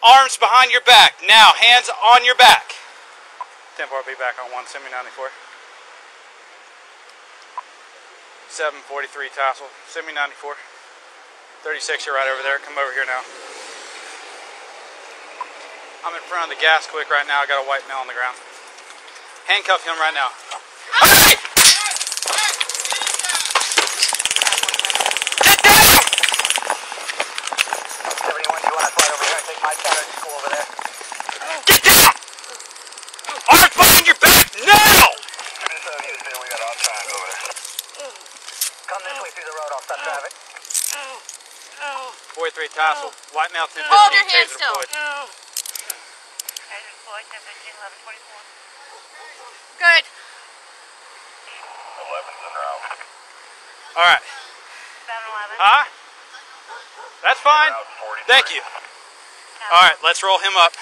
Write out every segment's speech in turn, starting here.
Arms behind your back. Now, hands on your back. 10 4, be back on 1, semi 94. 743 tassel, semi 94. 36, you're right over there. Come over here now. I'm in front of the gas quick right now. I got a white male on the ground. Handcuff him right now. 43 tassel, white male 1015, Hold your hand taser still. deployed. Good. 11's in route. All right. 7-Eleven. Huh? That's fine. Thank you. All right, let's roll him up.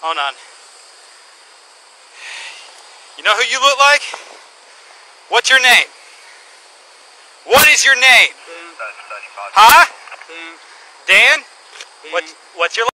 Hold on. You know who you look like? What's your name? What is your name? Huh? Dan? What, what's your